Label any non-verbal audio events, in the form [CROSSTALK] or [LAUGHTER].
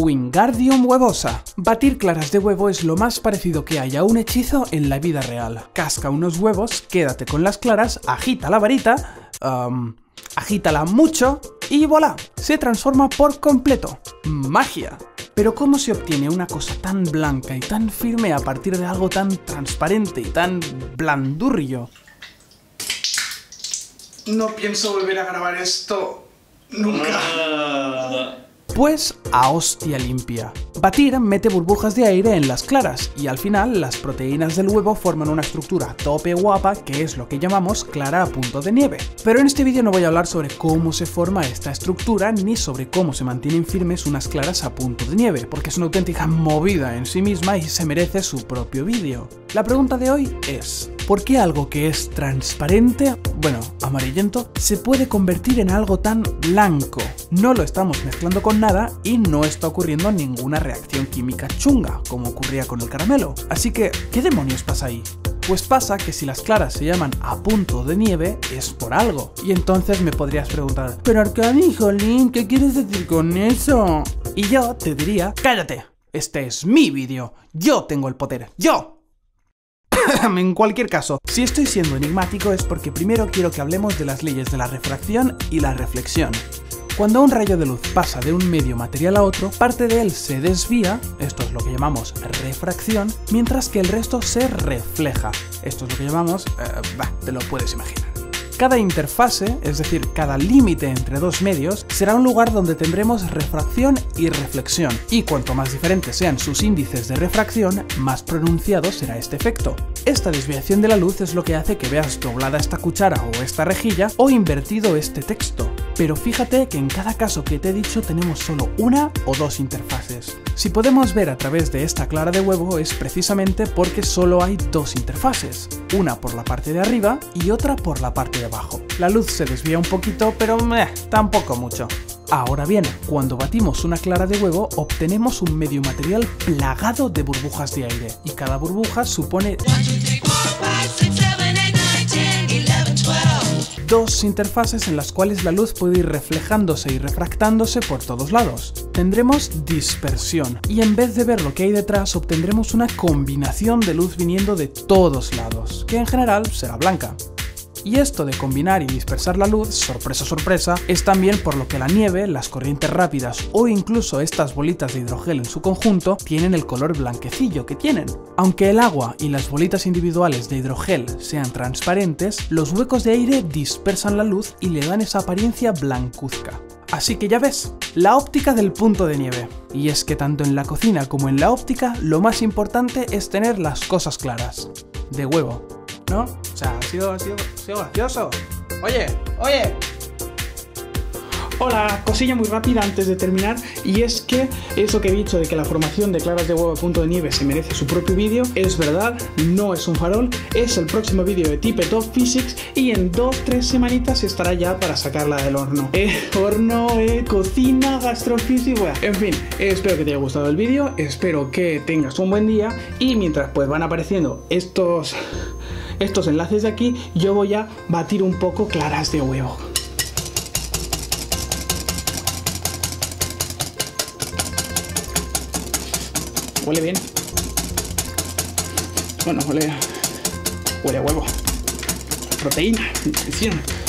Wingardium huevosa. Batir claras de huevo es lo más parecido que hay a un hechizo en la vida real. Casca unos huevos, quédate con las claras, agita la varita, um, agítala mucho y voilà, se transforma por completo. Magia. Pero ¿cómo se obtiene una cosa tan blanca y tan firme a partir de algo tan transparente y tan blandurrio? No pienso volver a grabar esto nunca. Pues a hostia limpia. Batir mete burbujas de aire en las claras y al final las proteínas del huevo forman una estructura tope guapa que es lo que llamamos clara a punto de nieve. Pero en este vídeo no voy a hablar sobre cómo se forma esta estructura ni sobre cómo se mantienen firmes unas claras a punto de nieve, porque es una auténtica movida en sí misma y se merece su propio vídeo. La pregunta de hoy es, ¿por qué algo que es transparente, bueno, amarillento, se puede convertir en algo tan blanco? No lo estamos mezclando con nada y no está ocurriendo ninguna reacción química chunga, como ocurría con el caramelo. Así que, ¿qué demonios pasa ahí? Pues pasa que si las claras se llaman a punto de nieve es por algo. Y entonces me podrías preguntar, pero Arcadi, Jolín, ¿qué quieres decir con eso? Y yo te diría, cállate, este es mi vídeo, yo tengo el poder, yo. [LAUGHS] en cualquier caso, si estoy siendo enigmático es porque primero quiero que hablemos de las leyes de la refracción y la reflexión. Cuando un rayo de luz pasa de un medio material a otro, parte de él se desvía, esto es lo que llamamos refracción, mientras que el resto se refleja, esto es lo que llamamos... Eh, te lo puedes imaginar. Cada interfase, es decir, cada límite entre dos medios, será un lugar donde tendremos refracción y reflexión, y cuanto más diferentes sean sus índices de refracción, más pronunciado será este efecto. Esta desviación de la luz es lo que hace que veas doblada esta cuchara o esta rejilla o invertido este texto. Pero fíjate que en cada caso que te he dicho tenemos solo una o dos interfaces. Si podemos ver a través de esta clara de huevo es precisamente porque solo hay dos interfaces, una por la parte de arriba y otra por la parte de abajo. La luz se desvía un poquito, pero meh, tampoco mucho. Ahora bien, cuando batimos una clara de huevo obtenemos un medio material plagado de burbujas de aire y cada burbuja supone dos interfaces en las cuales la luz puede ir reflejándose y refractándose por todos lados. Tendremos dispersión y en vez de ver lo que hay detrás obtendremos una combinación de luz viniendo de todos lados, que en general será blanca. Y esto de combinar y dispersar la luz, sorpresa sorpresa, es también por lo que la nieve, las corrientes rápidas o incluso estas bolitas de hidrogel en su conjunto tienen el color blanquecillo que tienen. Aunque el agua y las bolitas individuales de hidrogel sean transparentes, los huecos de aire dispersan la luz y le dan esa apariencia blancuzca. Así que ya ves, la óptica del punto de nieve. Y es que tanto en la cocina como en la óptica, lo más importante es tener las cosas claras. De huevo. ¿No? O sea, ha sido, ha sido, ha sido gracioso. Oye, oye, Hola, cosilla muy rápida antes de terminar y es que eso que he dicho de que la formación de claras de huevo a punto de nieve se merece su propio vídeo es verdad, no es un farol, es el próximo vídeo de Tipe Top Physics y en 2-3 semanitas estará ya para sacarla del horno. Eh, horno, eh, cocina, gastrofísica, en fin, espero que te haya gustado el vídeo, espero que tengas un buen día y mientras pues van apareciendo estos estos enlaces de aquí, yo voy a batir un poco claras de huevo. Huele bien. Bueno, huele, huele a huevo. Proteína, nutrición.